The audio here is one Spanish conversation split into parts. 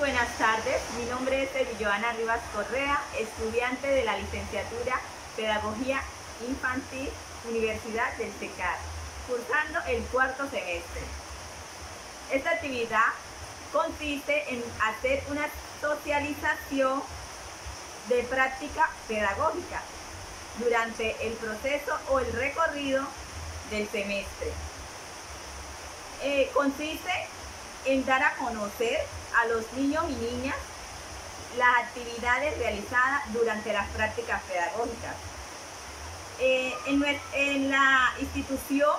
buenas tardes. Mi nombre es Joana Rivas Correa, estudiante de la licenciatura Pedagogía Infantil, Universidad del SECAR, cursando el cuarto semestre. Esta actividad consiste en hacer una socialización de práctica pedagógica durante el proceso o el recorrido del semestre. Eh, consiste en dar a conocer a los niños y niñas las actividades realizadas durante las prácticas pedagógicas. Eh, en, la institución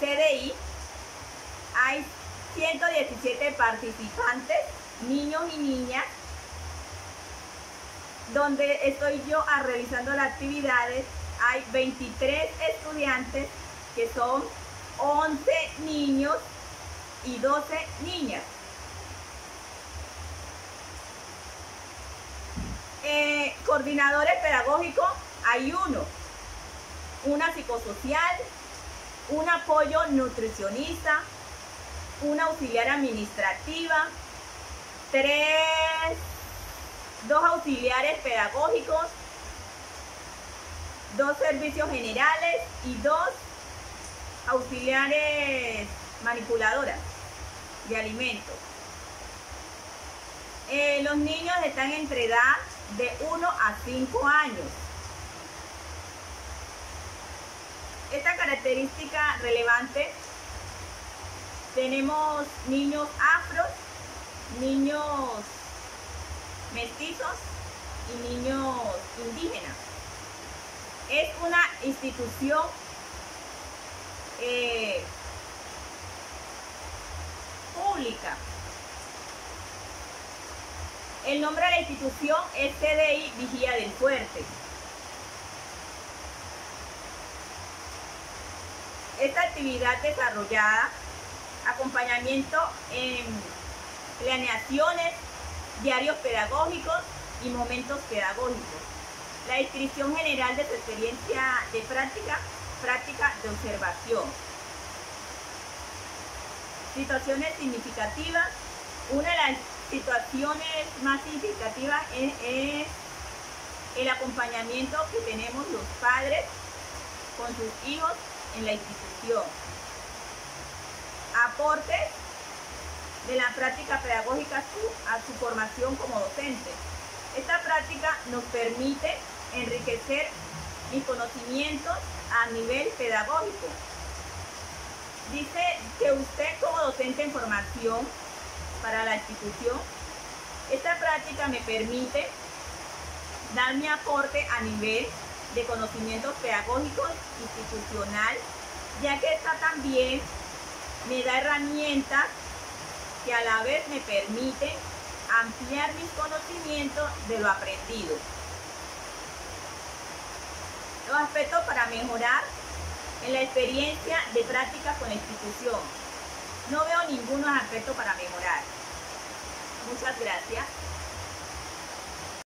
CDI hay 117 participantes, niños y niñas, donde estoy yo realizando las actividades. Hay 23 estudiantes que son 11 niños y 12 niñas. Eh, coordinadores pedagógicos hay uno, una psicosocial, un apoyo nutricionista, una auxiliar administrativa, tres, dos auxiliares pedagógicos, dos servicios generales y dos auxiliares manipuladoras de alimentos. Eh, los niños están entre edad de 1 a 5 años. Esta característica relevante, tenemos niños afros, niños mestizos y niños indígenas. Es una institución eh, pública. El nombre de la institución es CDI Vigía del Fuerte. Esta actividad desarrollada, acompañamiento en planeaciones, diarios pedagógicos y momentos pedagógicos. La inscripción general de su experiencia de práctica, práctica de observación situaciones significativas. Una de las situaciones más significativas es, el acompañamiento que tenemos los padres con sus hijos en la institución. Aportes de la práctica pedagógica a su formación como docente. Esta práctica nos permite enriquecer mis conocimientos a nivel pedagógico, Dice que usted como docente en formación para la institución, esta práctica me permite dar mi aporte a nivel de conocimientos pedagógicos institucional, ya que esta también me da herramientas que a la vez me permiten ampliar mis conocimientos de lo aprendido. Los aspectos para mejorar en la experiencia de práctica con la institución. No veo ningún aspecto para mejorar. Muchas gracias.